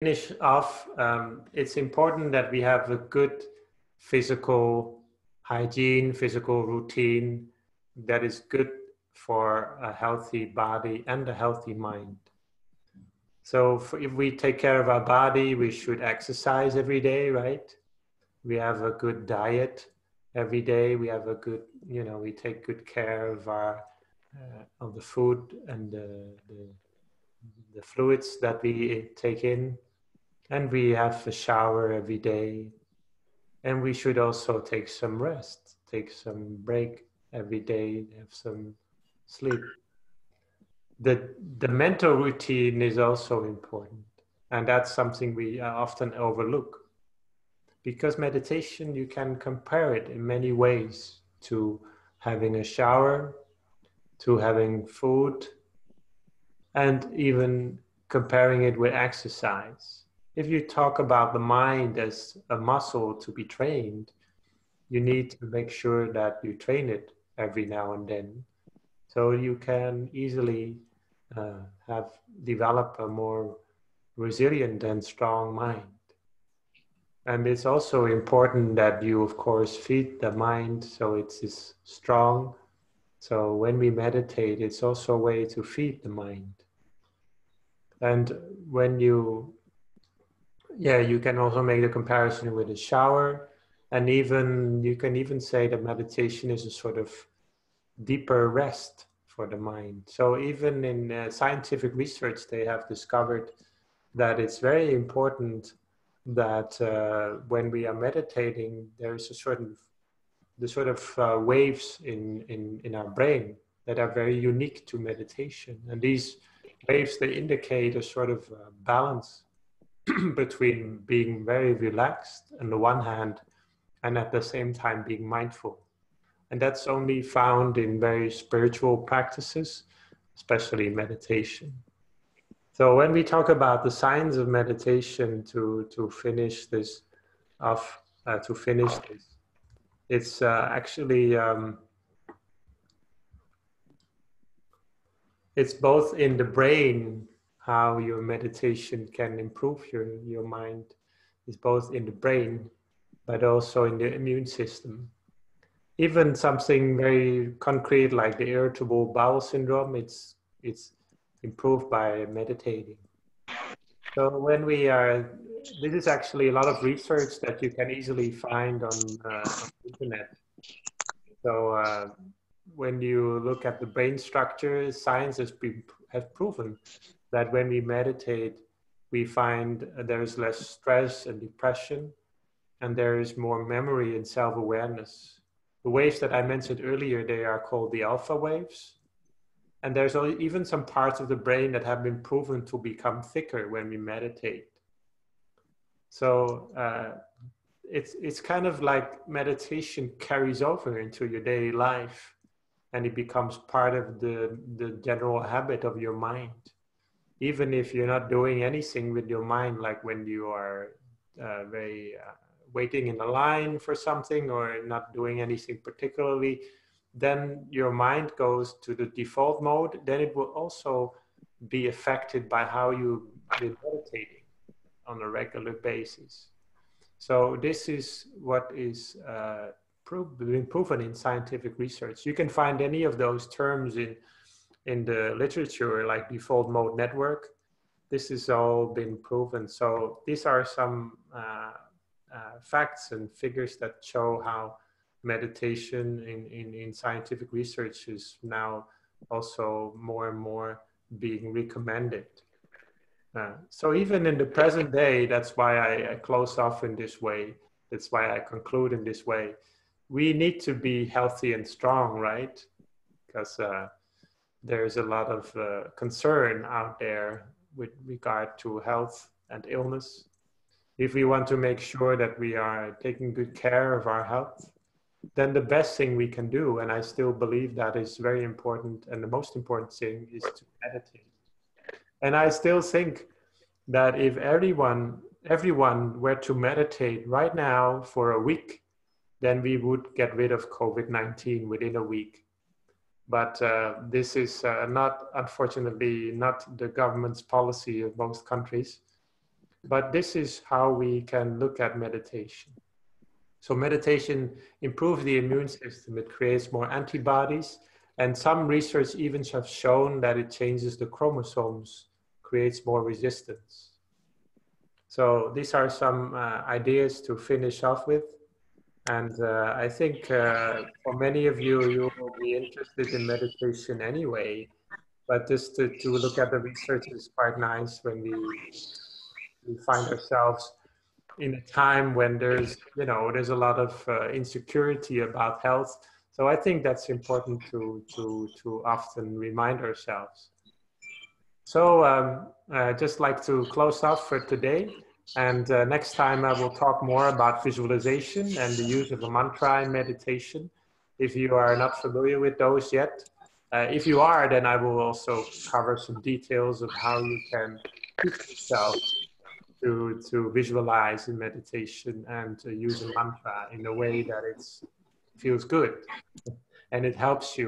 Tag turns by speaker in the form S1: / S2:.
S1: finish off, um, it's important that we have a good physical hygiene, physical routine that is good for a healthy body and a healthy mind. So if we take care of our body, we should exercise every day, right? We have a good diet every day. We have a good, you know, we take good care of our uh, of the food and the, the, the fluids that we take in, and we have a shower every day. And we should also take some rest, take some break every day, have some sleep. The, the mental routine is also important. And that's something we uh, often overlook. Because meditation, you can compare it in many ways to having a shower, to having food, and even comparing it with exercise. If you talk about the mind as a muscle to be trained, you need to make sure that you train it every now and then. So you can easily uh, have develop a more resilient and strong mind. And it's also important that you of course feed the mind so it's strong. So when we meditate it's also a way to feed the mind. And when you yeah you can also make the comparison with a shower and even you can even say that meditation is a sort of deeper rest for the mind. So even in uh, scientific research, they have discovered that it's very important that uh, when we are meditating, there is a certain the sort of uh, waves in, in, in our brain that are very unique to meditation. And these waves, they indicate a sort of uh, balance between being very relaxed on the one hand and at the same time being mindful. And that's only found in very spiritual practices, especially meditation. So when we talk about the signs of meditation to, to finish this off, uh, to finish this, it's uh, actually, um, it's both in the brain, how your meditation can improve your, your mind, is both in the brain, but also in the immune system even something very concrete like the irritable bowel syndrome, it's it's improved by meditating. So when we are, this is actually a lot of research that you can easily find on, uh, on the internet. So uh, when you look at the brain structure, science has been has proven that when we meditate, we find there is less stress and depression, and there is more memory and self-awareness the waves that I mentioned earlier, they are called the alpha waves. And there's even some parts of the brain that have been proven to become thicker when we meditate. So uh, it's, it's kind of like meditation carries over into your daily life and it becomes part of the, the general habit of your mind. Even if you're not doing anything with your mind, like when you are uh, very uh, waiting in a line for something or not doing anything particularly, then your mind goes to the default mode. Then it will also be affected by how you've been meditating on a regular basis. So this is what is uh, been proven in scientific research. You can find any of those terms in in the literature, like default mode network. This has all been proven. So these are some uh, uh, facts and figures that show how meditation in, in, in scientific research is now also more and more being recommended. Uh, so even in the present day, that's why I, I, close off in this way. That's why I conclude in this way. We need to be healthy and strong, right? Because uh, there's a lot of uh, concern out there with regard to health and illness if we want to make sure that we are taking good care of our health, then the best thing we can do, and I still believe that is very important, and the most important thing is to meditate. And I still think that if everyone everyone were to meditate right now for a week, then we would get rid of COVID 19 within a week. But uh, this is uh, not, unfortunately, not the government's policy of most countries. but this is how we can look at meditation. So meditation improves the immune system. It creates more antibodies. And some research even have shown that it changes the chromosomes, creates more resistance. So these are some uh, ideas to finish off with. And uh, I think uh, for many of you, you will be interested in meditation anyway. But just to, to look at the research is quite nice when we, we find ourselves in a time when there's, you know, there's a lot of uh, insecurity about health. So I think that's important to, to, to often remind ourselves. So um, uh, just like to close off for today. And uh, next time I will talk more about visualization and the use of a mantra in meditation. If you are not familiar with those yet, uh, if you are, then I will also cover some details of how you can teach yourself to, to visualize in meditation and to use a mantra in a way that it feels good and it helps you